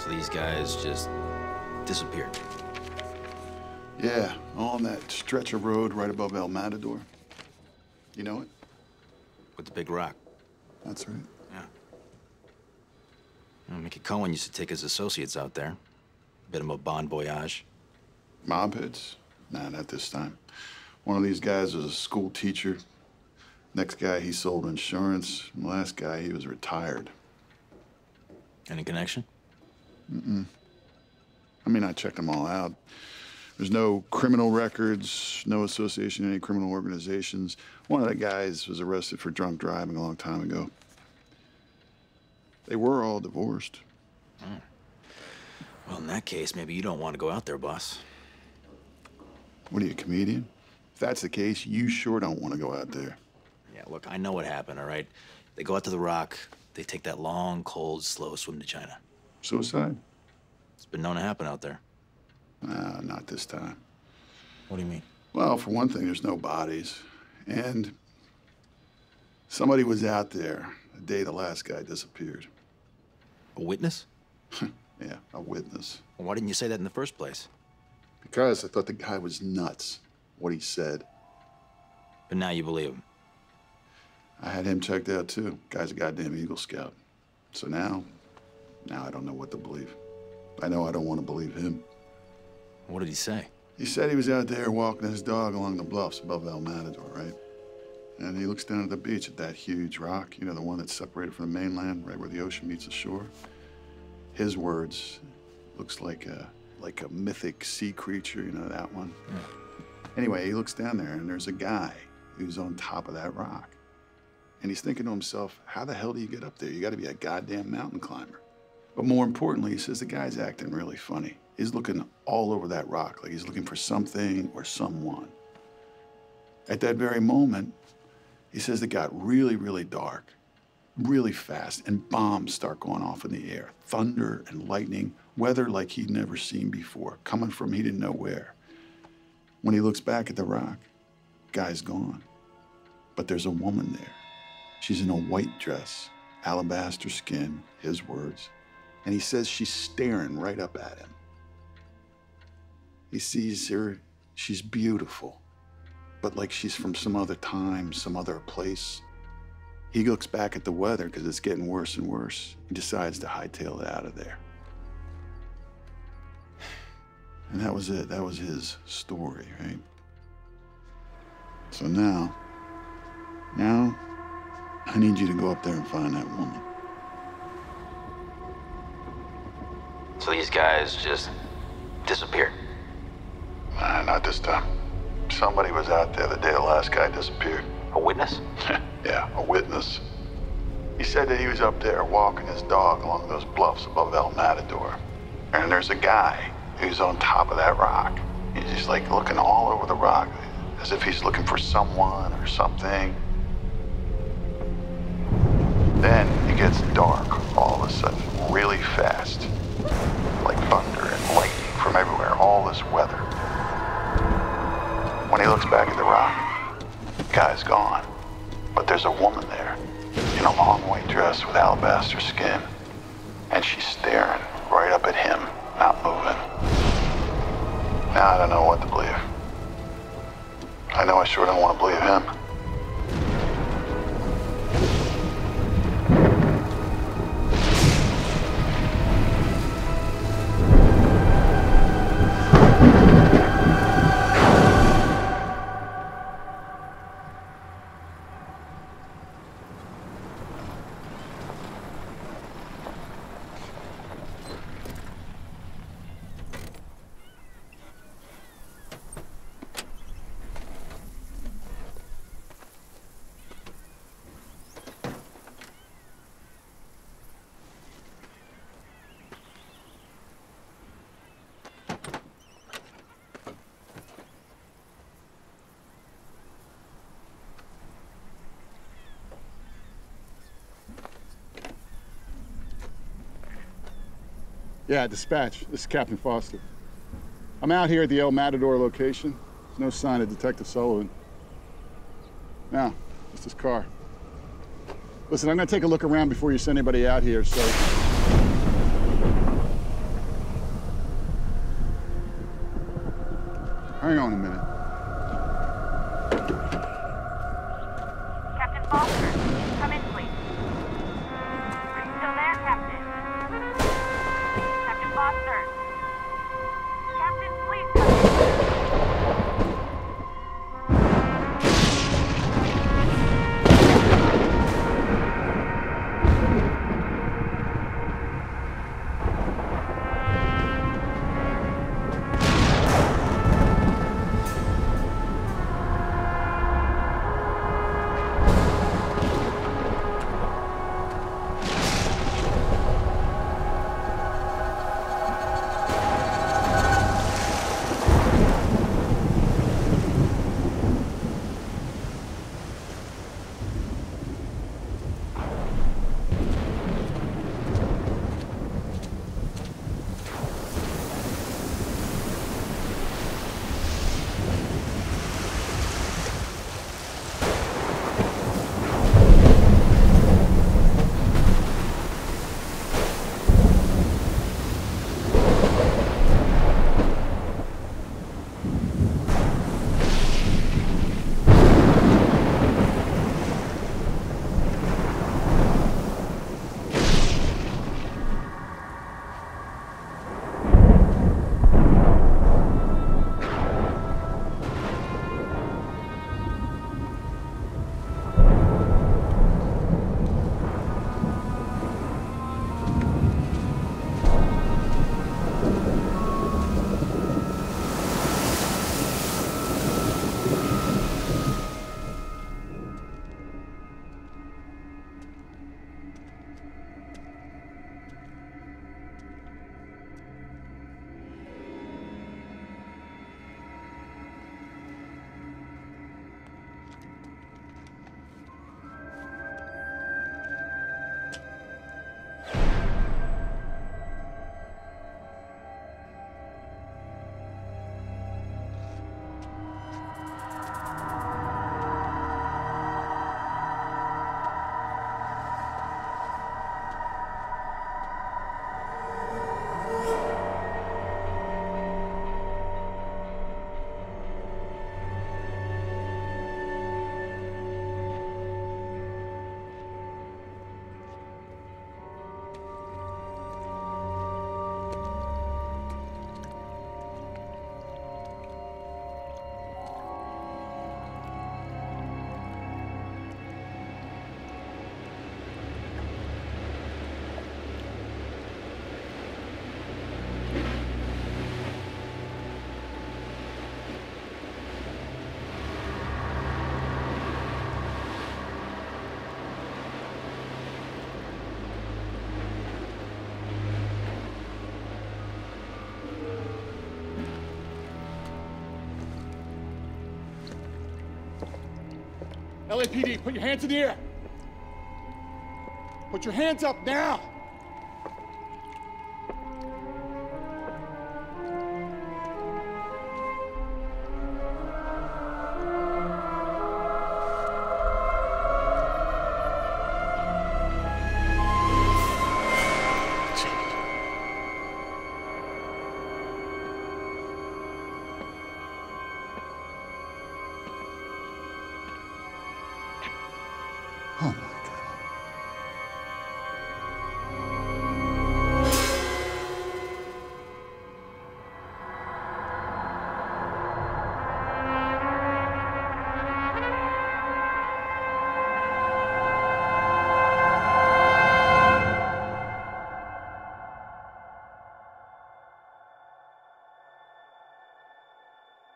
So these guys just disappeared. Yeah, on that stretch of road right above El Matador. You know it? With the big rock. That's right. Yeah. You know, Mickey Cohen used to take his associates out there. Bit him a bon voyage. Mob hits? Nah, not this time. One of these guys was a school teacher. Next guy, he sold insurance. And last guy, he was retired. Any connection? Mm-mm. I mean, I checked them all out. There's no criminal records, no association any criminal organizations. One of the guys was arrested for drunk driving a long time ago. They were all divorced. Hmm. Well, in that case, maybe you don't want to go out there, boss. What are you, a comedian? If that's the case, you sure don't want to go out there. Yeah, look, I know what happened, all right? They go out to the rock, they take that long, cold, slow swim to China. Suicide? It's been known to happen out there. Nah, not this time. What do you mean? Well, for one thing, there's no bodies. And somebody was out there the day the last guy disappeared. A witness? yeah, a witness. Well, why didn't you say that in the first place? Because I thought the guy was nuts, what he said. But now you believe him. I had him checked out too. Guy's a goddamn Eagle Scout. So now, now I don't know what to believe. I know I don't want to believe him. What did he say? He said he was out there walking his dog along the bluffs above El Matador, right? And he looks down at the beach at that huge rock, you know, the one that's separated from the mainland, right where the ocean meets the shore. His words, looks like a like a mythic sea creature, you know that one. Yeah. Anyway, he looks down there and there's a guy who's on top of that rock. And he's thinking to himself, how the hell do you get up there? You gotta be a goddamn mountain climber. But more importantly, he says the guy's acting really funny. He's looking all over that rock, like he's looking for something or someone. At that very moment, he says it got really, really dark, really fast, and bombs start going off in the air. Thunder and lightning, weather like he'd never seen before, coming from he didn't know where. When he looks back at the rock, guy's gone. But there's a woman there. She's in a white dress, alabaster skin, his words. And he says she's staring right up at him. He sees her, she's beautiful, but like she's from some other time, some other place. He looks back at the weather because it's getting worse and worse. He decides to hightail it out of there. And that was it. That was his story, right? So now, now, I need you to go up there and find that woman. So these guys just disappeared. Nah, not this time. Somebody was out there the day the last guy disappeared. A witness? yeah, a witness. He said that he was up there walking his dog along those bluffs above El Matador. And there's a guy who's on top of that rock. He's just like looking all over the rock, as if he's looking for someone or something. Then it gets dark all of a sudden, really fast. This weather. When he looks back at the rock, guy's gone. But there's a woman there, in a long white dress with alabaster skin. And she's staring right up at him, not moving. Now I don't know what to believe. I know I sure don't want to believe him. Yeah, dispatch. This is Captain Foster. I'm out here at the El Matador location. There's no sign of Detective Sullivan. Now, it's his car. Listen, I'm gonna take a look around before you send anybody out here, so. Hang on a minute. LAPD, put your hands in the air. Put your hands up now.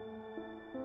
うん。